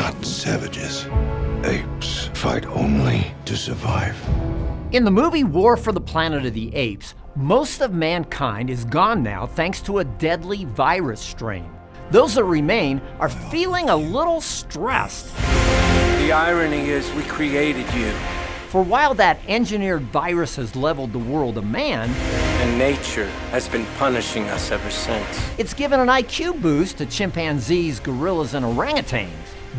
not savages. Apes fight only to survive. In the movie War for the Planet of the Apes, most of mankind is gone now thanks to a deadly virus strain. Those that remain are feeling a little stressed. The irony is we created you. For while that engineered virus has leveled the world of man, and nature has been punishing us ever since. It's given an IQ boost to chimpanzees, gorillas, and orangutans.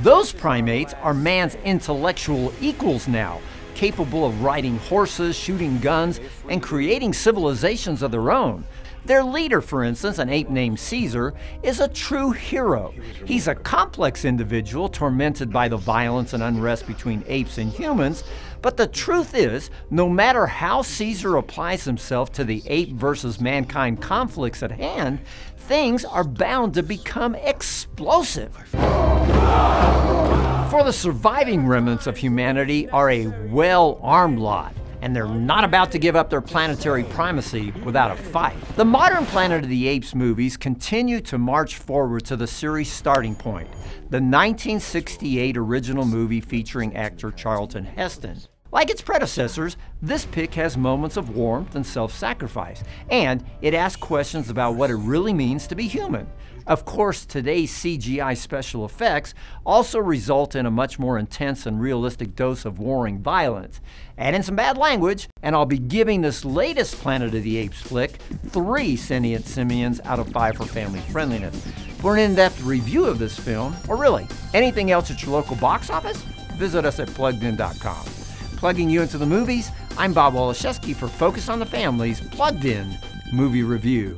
Those primates are man's intellectual equals now, capable of riding horses, shooting guns, and creating civilizations of their own. Their leader, for instance, an ape named Caesar, is a true hero. He's a complex individual tormented by the violence and unrest between apes and humans, but the truth is, no matter how Caesar applies himself to the ape versus mankind conflicts at hand, things are bound to become explosive. For the surviving remnants of humanity are a well armed lot and they're not about to give up their planetary primacy without a fight. The modern Planet of the Apes movies continue to march forward to the series' starting point, the 1968 original movie featuring actor Charlton Heston. Like its predecessors, this pick has moments of warmth and self sacrifice, and it asks questions about what it really means to be human. Of course, today's CGI special effects also result in a much more intense and realistic dose of warring violence. Add in some bad language, and I'll be giving this latest Planet of the Apes flick three sentient simians out of five for family friendliness. For an in depth review of this film, or really anything else at your local box office, visit us at pluggedin.com plugging you into the movies, I'm Bob Waliszewski for Focus on the Family's Plugged In Movie Review.